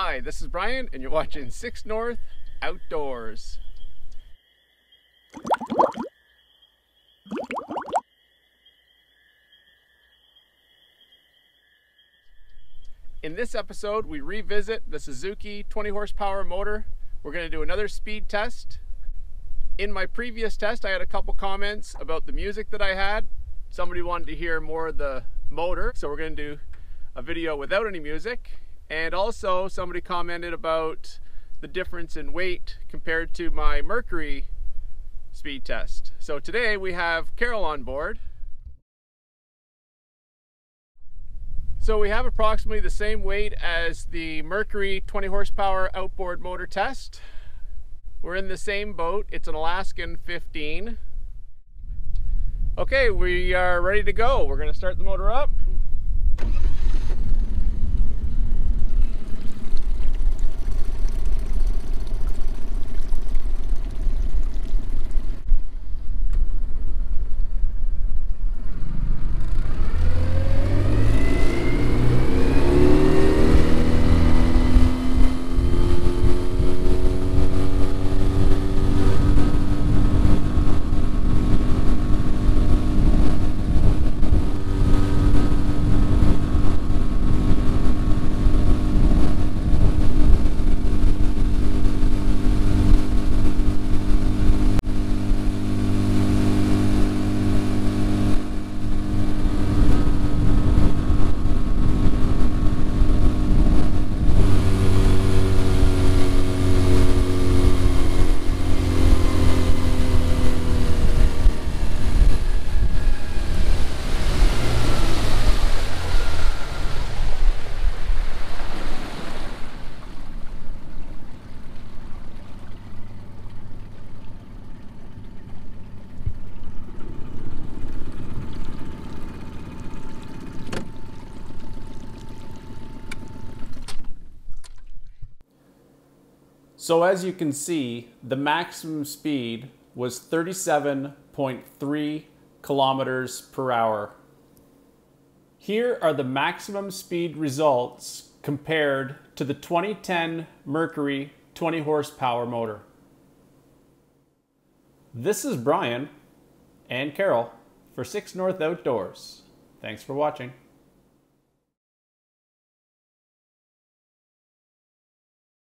Hi, this is Brian, and you're watching 6 North Outdoors. In this episode, we revisit the Suzuki 20 horsepower motor. We're going to do another speed test. In my previous test, I had a couple comments about the music that I had. Somebody wanted to hear more of the motor, so we're going to do a video without any music. And also, somebody commented about the difference in weight compared to my Mercury speed test. So today we have Carol on board. So we have approximately the same weight as the Mercury 20 horsepower outboard motor test. We're in the same boat. It's an Alaskan 15. Okay, we are ready to go. We're gonna start the motor up. So as you can see, the maximum speed was 37.3 kilometers per hour. Here are the maximum speed results compared to the 2010 Mercury 20 horsepower motor. This is Brian and Carol for 6 North Outdoors. Thanks for watching.